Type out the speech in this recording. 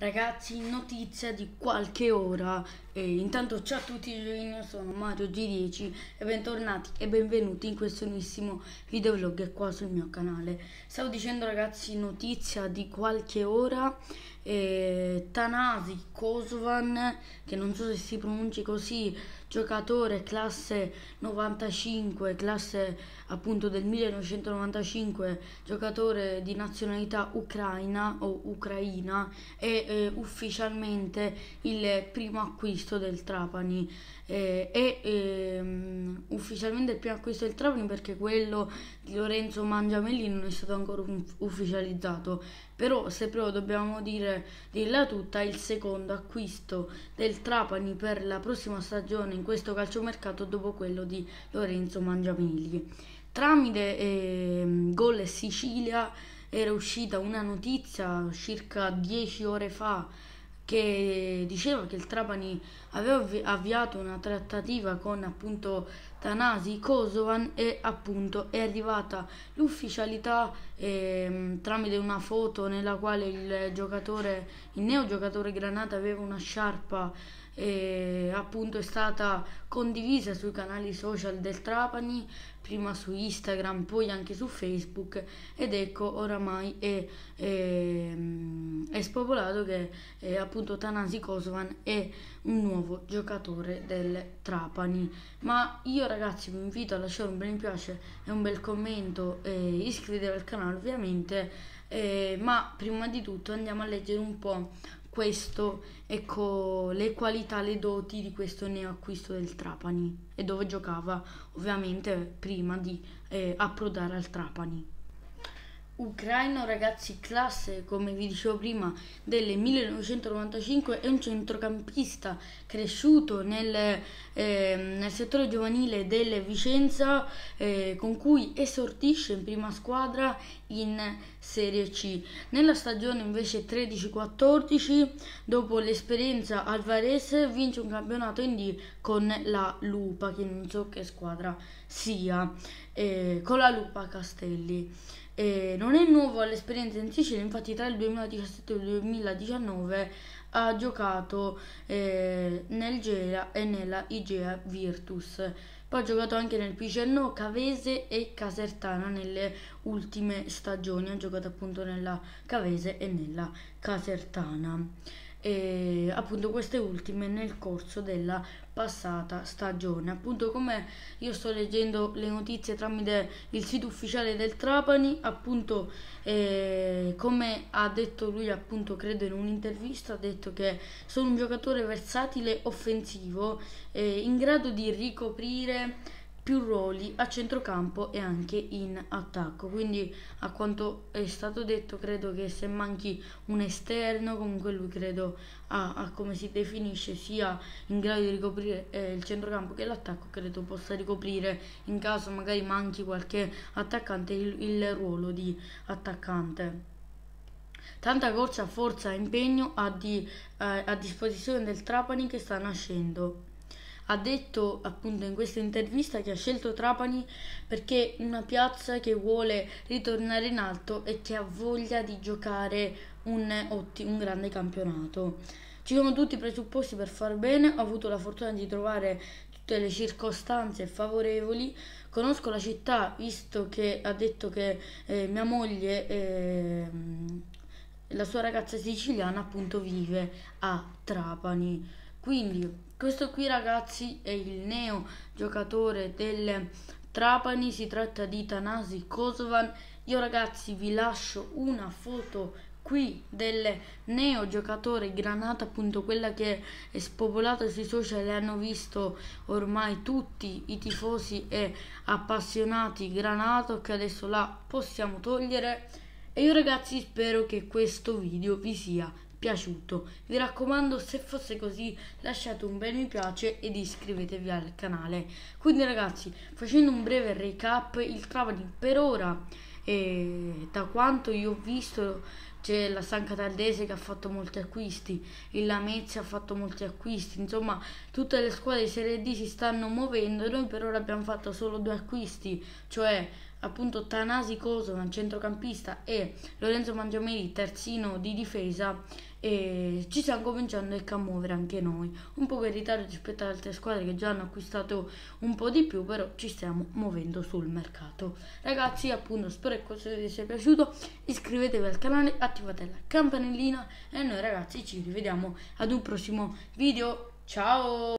Ragazzi, notizia di qualche ora. E intanto ciao a tutti, io sono Mario G10 e bentornati e benvenuti in questo nuovissimo videovlog qua sul mio canale. Stavo dicendo ragazzi, notizia di qualche ora. Eh, Tanasi Kosovan, che non so se si pronunci così, giocatore classe 95, classe appunto del 1995, giocatore di nazionalità ucraina o ucraina e eh, ufficialmente il primo acquisto del Trapani. Eh, è ehm, ufficialmente il primo acquisto del Trapani perché quello di Lorenzo Mangiamelli non è stato ancora ufficializzato. Però se proprio dobbiamo dire dirla tutta il secondo acquisto del Trapani per la prossima stagione in questo calciomercato dopo quello di Lorenzo Mangiamelli tramite eh, Gol Sicilia era uscita una notizia circa 10 ore fa che diceva che il Trapani aveva avviato una trattativa con appunto Tanasi Kosovan e appunto è arrivata l'ufficialità eh, tramite una foto nella quale il giocatore, il neo giocatore Granata aveva una sciarpa e appunto è stata condivisa sui canali social del Trapani, prima su Instagram, poi anche su Facebook ed ecco oramai è, è, è spopolato che è, appunto Tanasi Kosovan è un nuovo giocatore del Trapani. Ma io ragazzi vi invito a lasciare un bel mi piace e un bel commento e iscrivetevi al canale ovviamente. Eh, ma prima di tutto andiamo a leggere un po' questo, ecco, le qualità, le doti di questo neoacquisto del Trapani. E dove giocava ovviamente prima di eh, approdare al Trapani ucraino ragazzi classe, come vi dicevo prima, del 1995, è un centrocampista cresciuto nel, eh, nel settore giovanile del Vicenza, eh, con cui esordisce in prima squadra in Serie C. Nella stagione invece 13-14, dopo l'esperienza alvarese, vince un campionato in D con la Lupa, che non so che squadra sia, eh, con la Lupa Castelli. E non è nuovo all'esperienza in Sicilia, infatti tra il 2017 e il 2019 ha giocato eh, nel Gela e nella Igea Virtus. Poi ha giocato anche nel Picerno, Cavese e Casertana nelle ultime stagioni. Ha giocato appunto nella Cavese e nella Casertana e appunto queste ultime nel corso della passata stagione. Appunto come io sto leggendo le notizie tramite il sito ufficiale del Trapani, appunto eh, come ha detto lui appunto credo in un'intervista, ha detto che sono un giocatore versatile offensivo eh, in grado di ricoprire più ruoli a centrocampo e anche in attacco. Quindi a quanto è stato detto credo che se manchi un esterno comunque lui credo a, a come si definisce sia in grado di ricoprire eh, il centrocampo che l'attacco credo possa ricoprire in caso magari manchi qualche attaccante il, il ruolo di attaccante. Tanta corsa, forza e impegno a, di, eh, a disposizione del Trapani che sta nascendo ha detto appunto in questa intervista che ha scelto Trapani perché è una piazza che vuole ritornare in alto e che ha voglia di giocare un, ottimo, un grande campionato. Ci sono tutti i presupposti per far bene, ho avuto la fortuna di trovare tutte le circostanze favorevoli. Conosco la città visto che ha detto che eh, mia moglie, eh, la sua ragazza siciliana, appunto vive a Trapani. Quindi questo qui ragazzi è il neo giocatore del Trapani, si tratta di Tanasi Kosovan. Io ragazzi vi lascio una foto qui del neo giocatore Granata, appunto quella che è spopolata sui social e hanno visto ormai tutti i tifosi e appassionati Granato che adesso la possiamo togliere. E io ragazzi spero che questo video vi sia piaciuto. Vi raccomando, se fosse così, lasciate un bel mi piace ed iscrivetevi al canale. Quindi ragazzi, facendo un breve recap, il Trapani per ora, eh, da quanto io ho visto, c'è la San Cataldese che ha fatto molti acquisti, il Lamezia ha fatto molti acquisti, insomma tutte le squadre di Serie D si stanno muovendo, noi per ora abbiamo fatto solo due acquisti, cioè appunto Tanasi Kosovan, centrocampista, e Lorenzo Mangiameli, terzino di difesa, e ci stiamo cominciando a muovere anche noi. Un po' in ritardo rispetto ad altre squadre che già hanno acquistato un po' di più, però ci stiamo muovendo sul mercato. Ragazzi, appunto, spero che questo video vi sia piaciuto. Iscrivetevi al canale, attivate la campanellina e noi ragazzi ci rivediamo ad un prossimo video. Ciao!